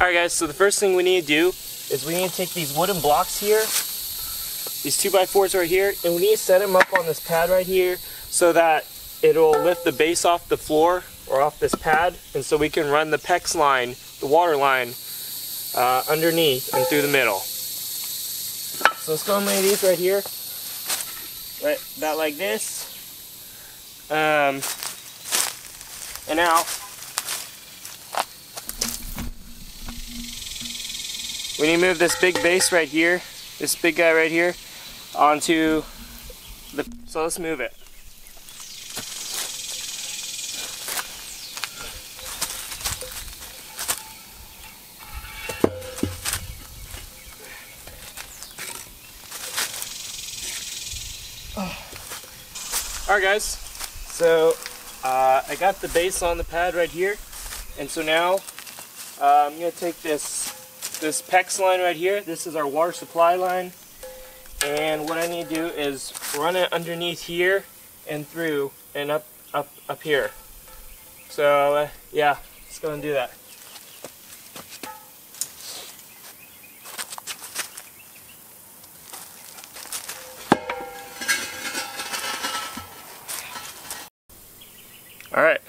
Alright guys, so the first thing we need to do is we need to take these wooden blocks here, these 2x4s right here, and we need to set them up on this pad right here so that it'll lift the base off the floor or off this pad and so we can run the PEX line, the water line, uh, underneath and through the middle. So let's go and lay these right here, right about like this. Um, and now we need to move this big base right here, this big guy right here, onto the, so let's move it. Alright guys, so uh, I got the base on the pad right here, and so now uh, I'm to take this this PEX line right here, this is our water supply line, and what I need to do is run it underneath here and through and up up up here. So uh, yeah, let's go and do that. All right,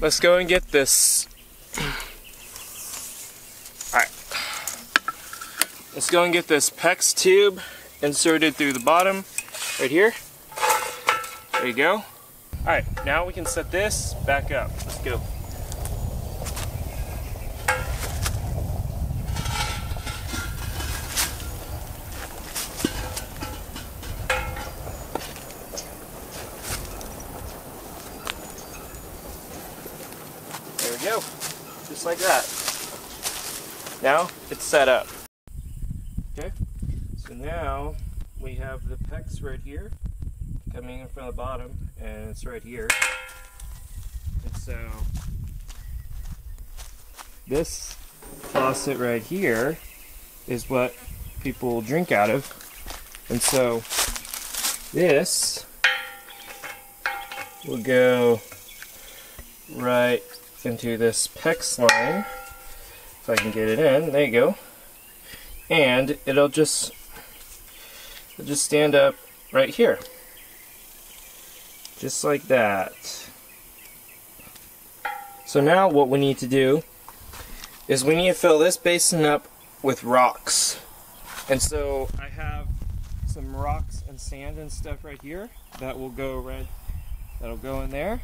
let's go and get this. All right, let's go and get this PEX tube inserted through the bottom right here. There you go. All right, now we can set this back up. Let's go. There we go. Just like that. Now it's set up. Okay. So now we PEX right here coming in from the bottom and it's right here. And so this faucet right here is what people drink out of. And so this will go right into this PEX line. If I can get it in, there you go. And it'll just it'll just stand up right here. Just like that. So now what we need to do is we need to fill this basin up with rocks. And so I have some rocks and sand and stuff right here that will go right that'll go in there.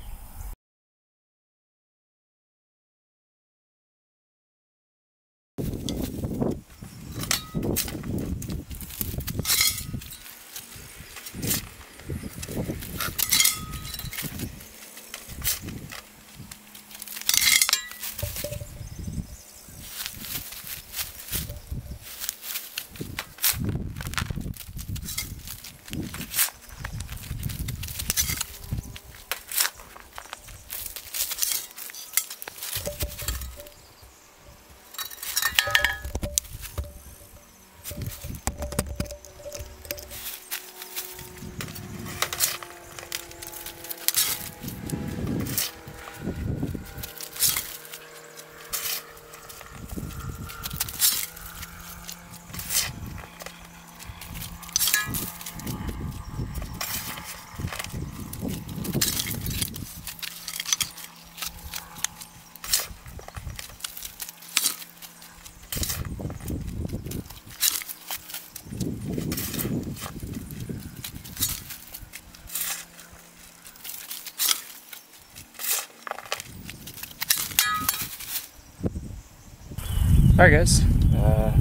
Alright guys, uh,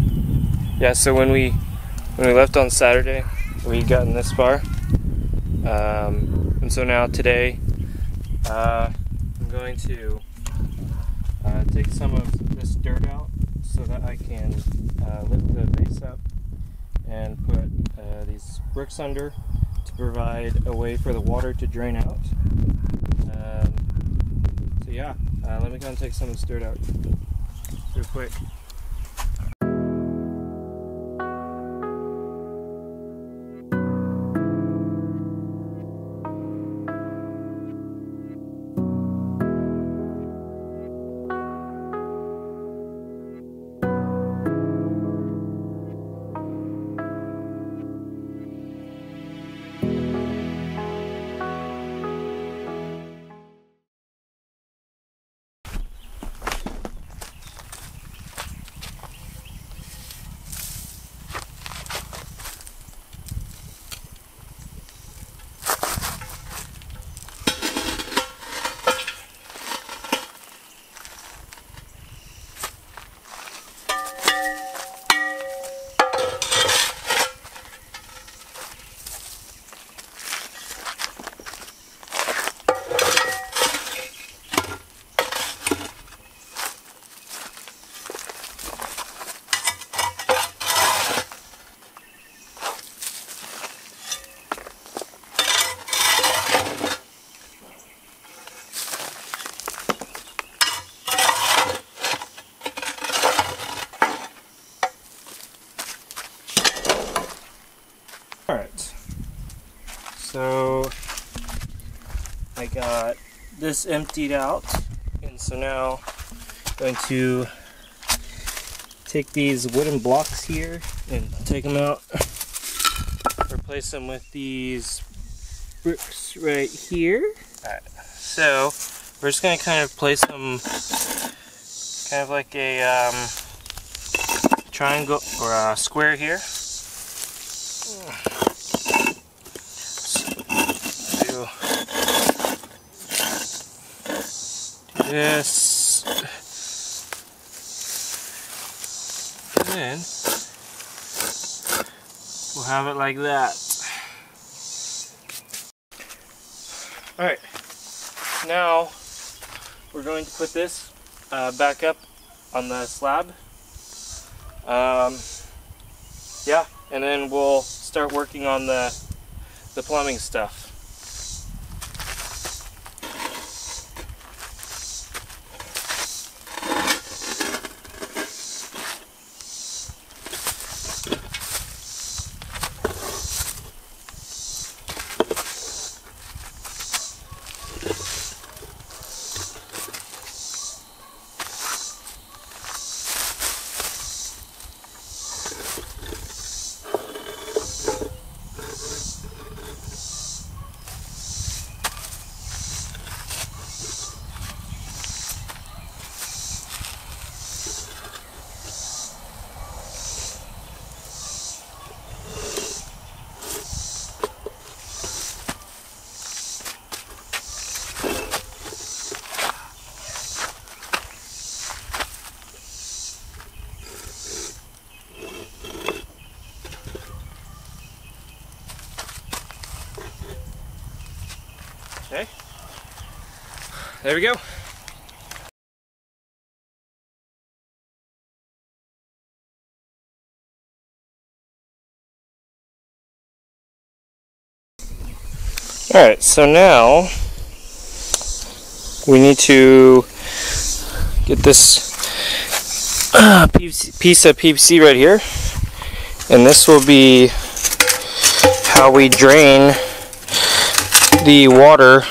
yeah so when we when we left on Saturday we gotten this far um, and so now today uh, I'm going to uh, take some of this dirt out so that I can uh, lift the base up and put uh, these bricks under to provide a way for the water to drain out. Um, so yeah, uh, let me go and take some of this dirt out real quick. This emptied out. And so now I'm going to take these wooden blocks here and take them out. Replace them with these bricks right here. Alright, so we're just going to kind of place them kind of like a um, triangle or a square here do this. And then we'll have it like that. Alright, now we're going to put this uh, back up on the slab. Um, yeah, and then we'll start working on the, the plumbing stuff. Okay. There we go. Alright, so now we need to get this uh, piece of PVC right here and this will be how we drain the water.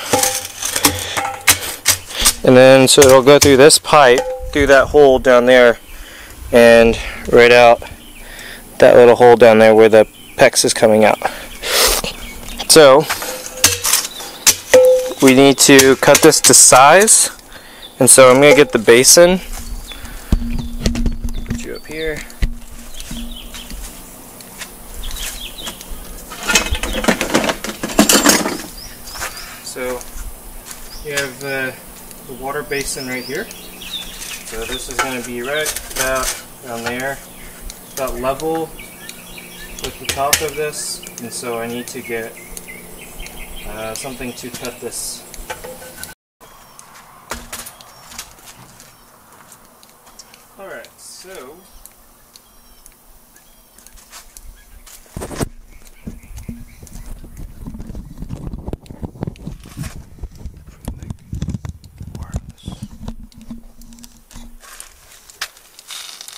And then so it'll go through this pipe through that hole down there and right out that little hole down there where the PEX is coming out. So we need to cut this to size. And so I'm gonna get the basin put you up here So you have the, the water basin right here. So this is going to be right about down there, about level with the top of this. And so I need to get uh, something to cut this. Alright, so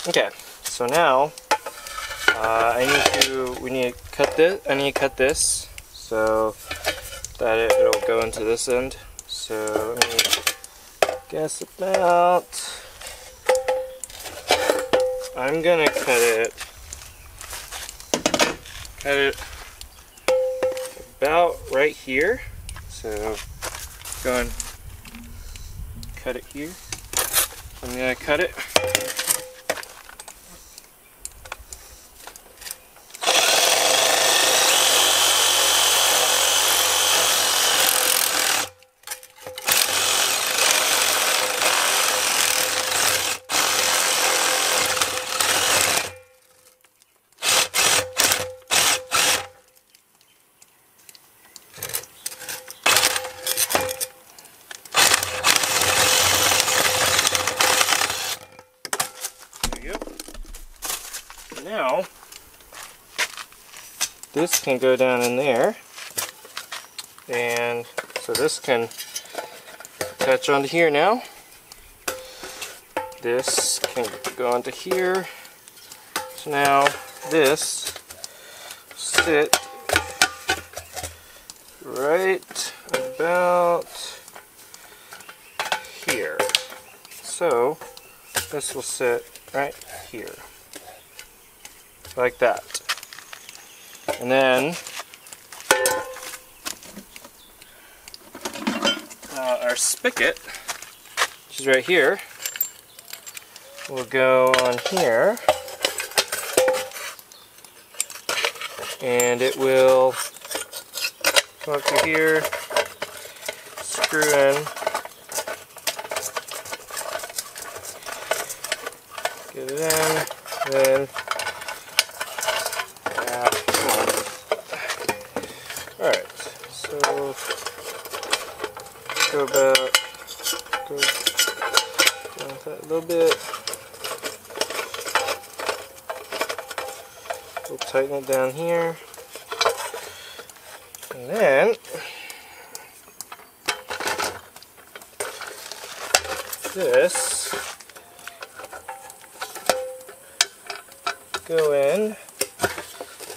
Okay, so now uh, I need to we need to cut this. I need to cut this so that it, it'll go into this end. So let me guess about. I'm gonna cut it. Cut it about right here. So go and cut it here. I'm gonna cut it. now this can go down in there and so this can attach onto here now this can go onto here so now this sit right about here. So this will sit right here. Like that. And then uh, our spigot, which is right here, will go on here. And it will come up to here, screw in, get it in, then yeah. Alright, so go about go down that a little bit. We'll tighten it down here. And then this go in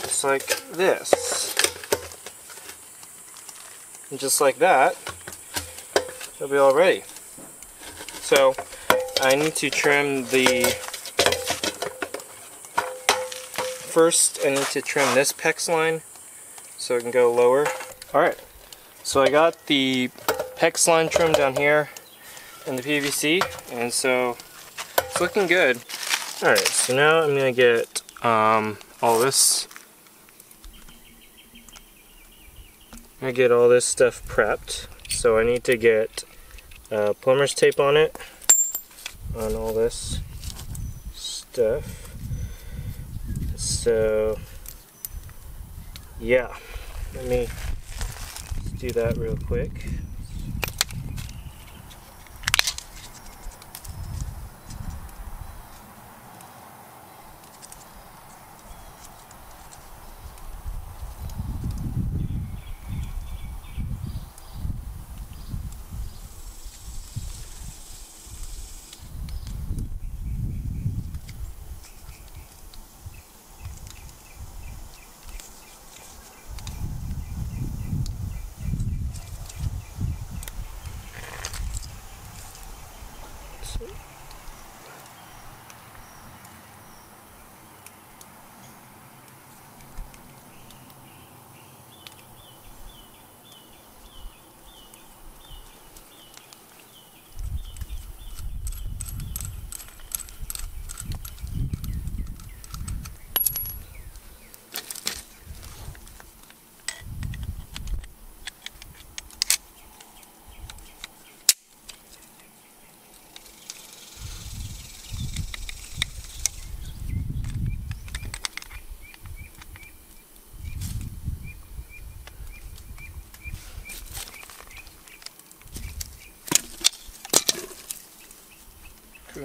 just like this. And just like that, it'll be all ready. So I need to trim the first I need to trim this PEX line so it can go lower. Alright, so I got the PEX line trim down here in the PVC and so it's looking good. Alright, so now I'm going to get um, all this I get all this stuff prepped so I need to get uh, plumber's tape on it on all this stuff so yeah let me do that real quick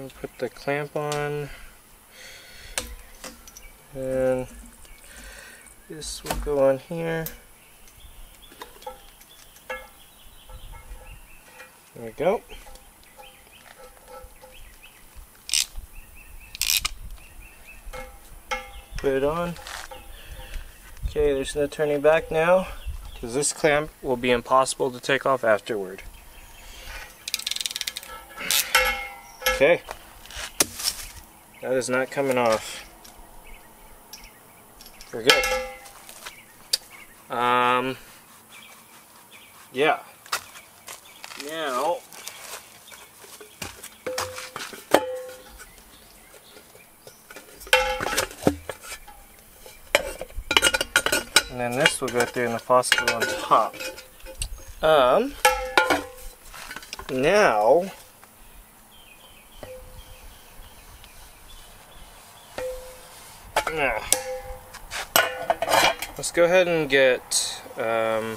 We'll put the clamp on and this will go on here. There we go. Put it on. Okay, there's no turning back now because this clamp will be impossible to take off afterward. Okay. That is not coming off. We're good. Um, yeah. Now, and then this will go through in the faucet on top. Um, now, Now, let's go ahead and get um,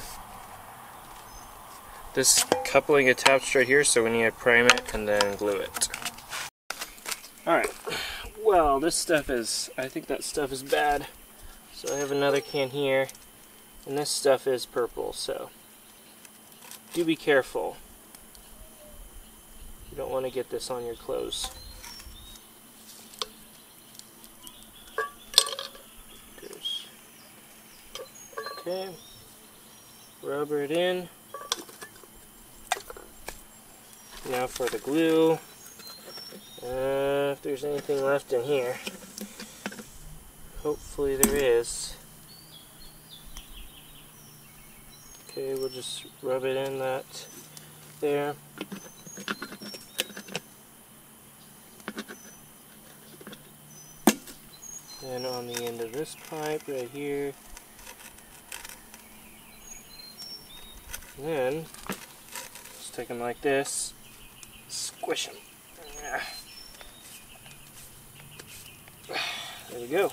this coupling attached right here so we need to prime it and then glue it. Alright, well this stuff is, I think that stuff is bad. So I have another can here and this stuff is purple so do be careful. You don't want to get this on your clothes. Okay. rubber it in. Now for the glue. Uh, if there's anything left in here. Hopefully there is. Okay, we'll just rub it in that there. Then on the end of this pipe right here. And then, just take them like this, squish them. There we go.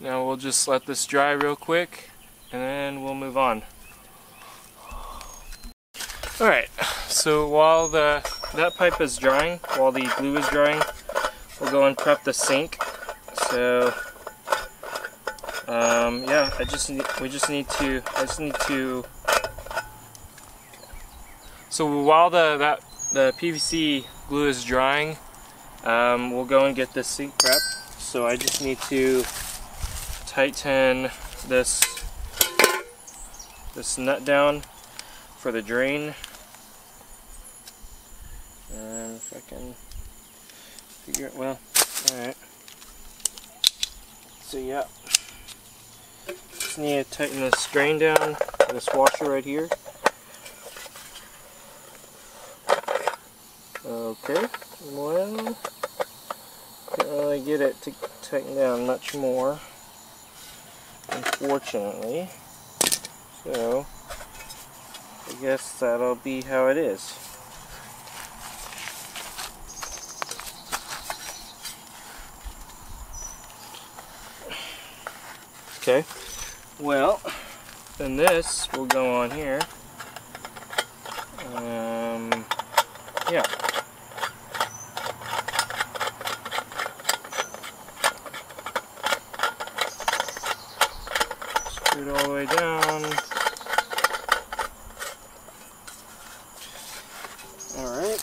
Now we'll just let this dry real quick and then we'll move on. Alright, so while the that pipe is drying, while the glue is drying, we'll go and prep the sink. So um, yeah, I just need, we just need to I just need to so while the that the PVC glue is drying, um, we'll go and get the sink prep. So I just need to tighten this this nut down for the drain. And if I can figure it, well, alright. So yeah, just need to tighten this drain down, this washer right here. Okay, well, can't really get it to tighten down much more, unfortunately. So, I guess that'll be how it is. Okay, well, then this will go on here. Um, yeah. Screw it all the way down. Alright,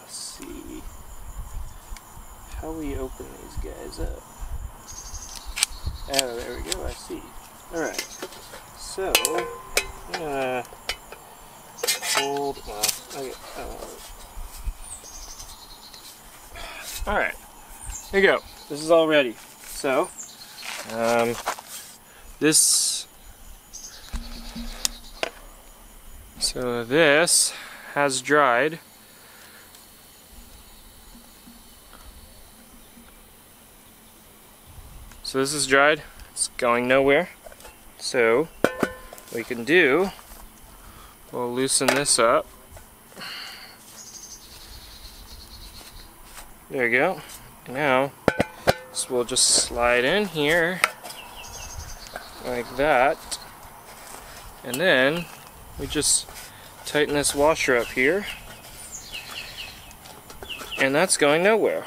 let's see how we open these guys up. Oh, there we go, I see. Alright, so, I'm gonna hold, well, okay, uh, Alright, here you go. This is all ready. So, um, this, so this has dried. So this is dried, it's going nowhere. So we can do, we'll loosen this up. There you go. Now, we'll just slide in here like that. And then we just tighten this washer up here. And that's going nowhere.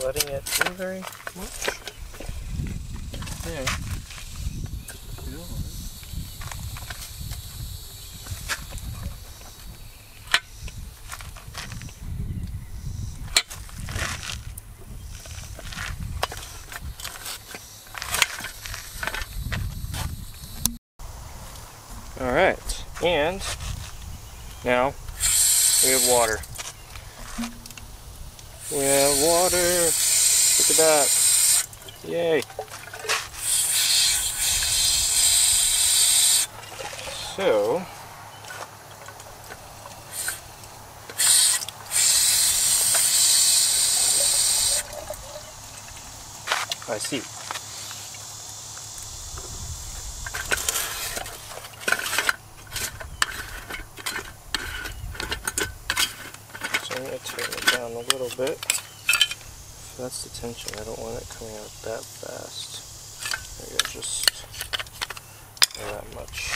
Letting it do very much. There. Alright, and now we have water. We have water. Look at that. Yay. So, I see. So I'm going to turn it down a little bit. So that's the tension. I don't want it coming out that fast. Maybe I'll just that much.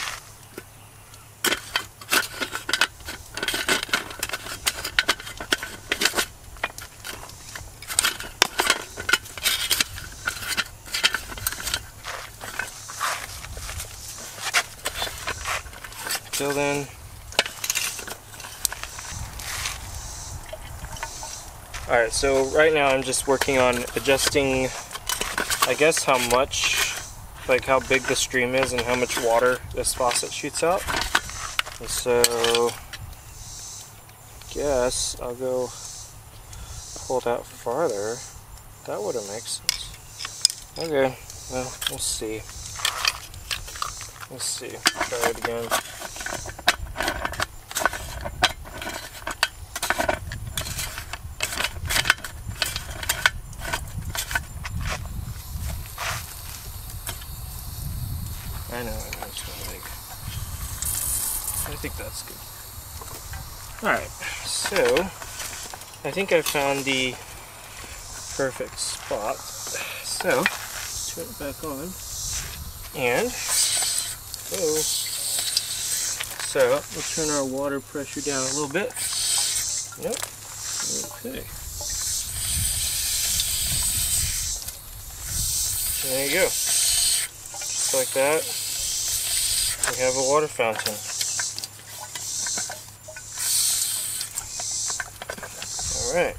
Till then, Alright, so right now I'm just working on adjusting, I guess, how much, like how big the stream is and how much water this faucet shoots out. And so, guess I'll go pull that farther. That would have made sense. Okay, well, we'll see. Let's see, try it again. I know, I know, it's not big. I think that's good. Alright, so I think I found the perfect spot. So, turn it back on. And, oh, so we'll turn our water pressure down a little bit. Yep, okay. There you go. Just like that, we have a water fountain. Alright.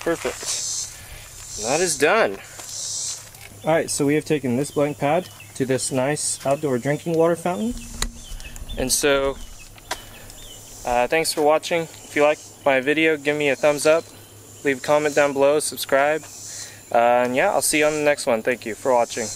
Perfect. That is done. Alright, so we have taken this blank pad to this nice outdoor drinking water fountain. And so, uh, thanks for watching. If you like my video, give me a thumbs up. Leave a comment down below, subscribe. Uh, and yeah, I'll see you on the next one. Thank you for watching.